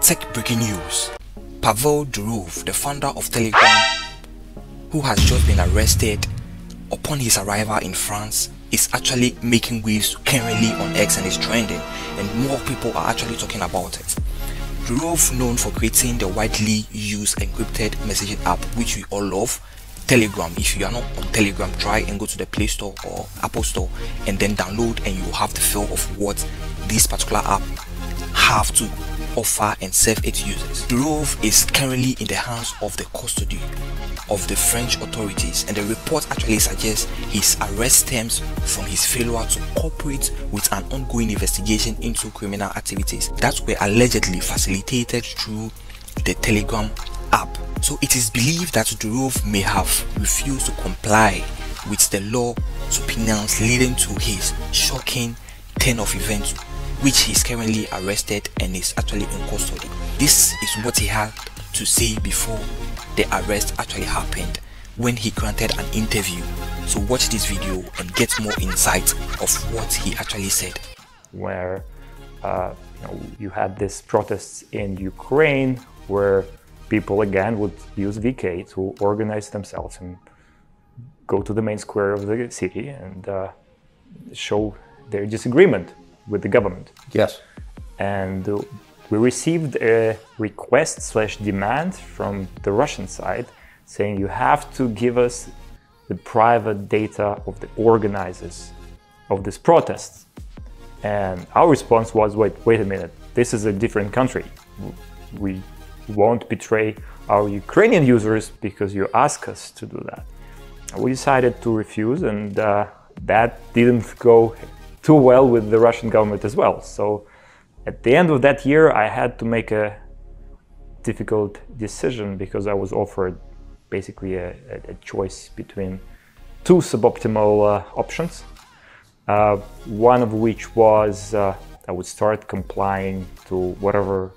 Tech breaking news. Pavel Durov, the founder of Telegram, who has just been arrested upon his arrival in France, is actually making waves currently on X and is trending, and more people are actually talking about it. Durov, known for creating the widely used encrypted messaging app which we all love, Telegram. If you are not on Telegram, try and go to the Play Store or Apple Store and then download, and you have the feel of what this particular app have to offer and serve its users. Durov is currently in the hands of the custody of the French authorities and the report actually suggests his arrest stems from his failure to cooperate with an ongoing investigation into criminal activities that were allegedly facilitated through the Telegram app. So it is believed that Durov may have refused to comply with the law to subpoenas leading to his shocking turn of events which he is currently arrested and is actually in custody. This is what he had to say before the arrest actually happened when he granted an interview. So watch this video and get more insight of what he actually said. Where uh, you, know, you had this protests in Ukraine where people again would use VK to organize themselves and go to the main square of the city and uh, show their disagreement with the government. Yes. And we received a request slash demand from the Russian side saying you have to give us the private data of the organizers of this protest. And our response was, wait, wait a minute, this is a different country. We won't betray our Ukrainian users because you ask us to do that. We decided to refuse and uh, that didn't go too well with the Russian government as well. So at the end of that year, I had to make a difficult decision because I was offered basically a, a choice between two suboptimal uh, options. Uh, one of which was uh, I would start complying to whatever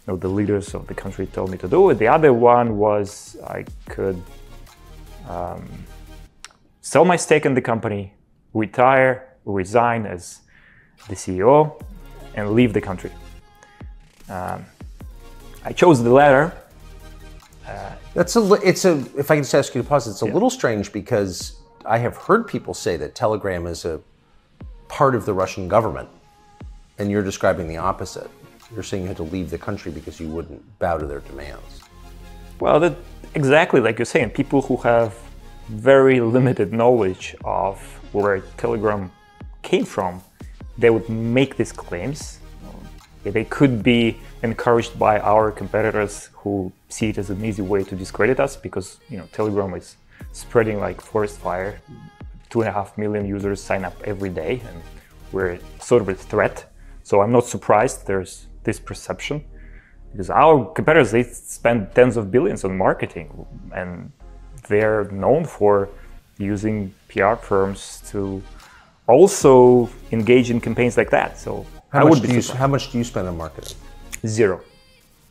you know, the leaders of the country told me to do. The other one was I could um, sell my stake in the company, retire, resign as the CEO, and leave the country. Um, I chose the latter. Uh, That's a. It's a. If I can just ask you to pause, it's a yeah. little strange because I have heard people say that Telegram is a part of the Russian government, and you're describing the opposite. You're saying you had to leave the country because you wouldn't bow to their demands. Well, that exactly like you're saying, people who have very limited knowledge of where Telegram came from, they would make these claims. They could be encouraged by our competitors who see it as an easy way to discredit us because you know Telegram is spreading like forest fire. Two and a half million users sign up every day, and we're sort of a threat. So I'm not surprised there's this perception because our competitors they spend tens of billions on marketing and they're known for using PR firms to also engage in campaigns like that. So how I much do you, how much do you spend on marketing? Zero.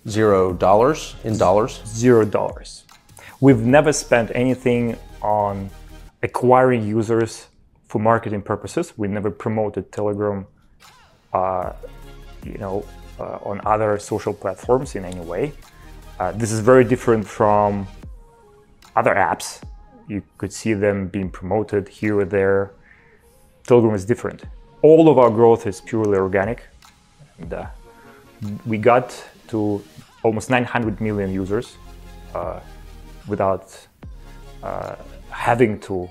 Zero dollars in dollars? Zero dollars. We've never spent anything on acquiring users for marketing purposes. We never promoted Telegram, uh, you know, uh, on other social platforms in any way. Uh, this is very different from other apps. You could see them being promoted here or there Telegram is different. All of our growth is purely organic. And, uh, we got to almost 900 million users uh, without uh, having to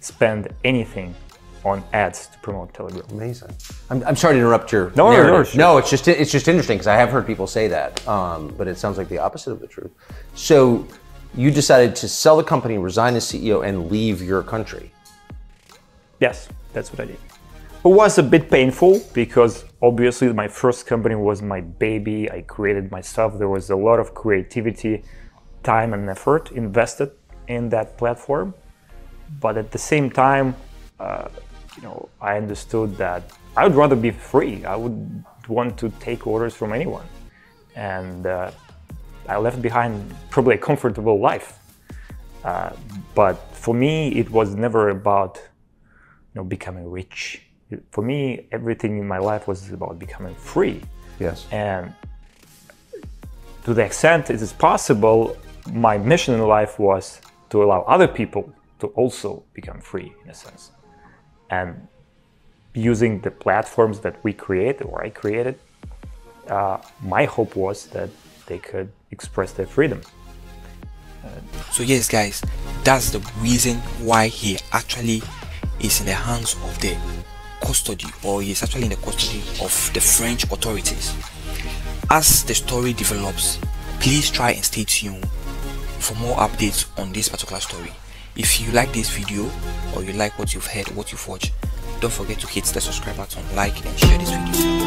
spend anything on ads to promote Telegram. Amazing. I'm, I'm sorry to interrupt your no, narrative. No, no, sure. no, it's just it's just interesting because I have heard people say that, um, but it sounds like the opposite of the truth. So you decided to sell the company, resign as CEO, and leave your country. Yes. That's what I did. It was a bit painful because obviously my first company was my baby. I created myself. There was a lot of creativity, time, and effort invested in that platform. But at the same time, uh, you know, I understood that I would rather be free. I would want to take orders from anyone, and uh, I left behind probably a comfortable life. Uh, but for me, it was never about know, becoming rich. For me, everything in my life was about becoming free. Yes. And to the extent it is possible, my mission in life was to allow other people to also become free in a sense. And using the platforms that we create or I created, uh, my hope was that they could express their freedom. So yes guys, that's the reason why he actually is in the hands of the custody or is actually in the custody of the French authorities. As the story develops, please try and stay tuned for more updates on this particular story. If you like this video or you like what you've heard, what you've watched, don't forget to hit the subscribe button, like and share this video.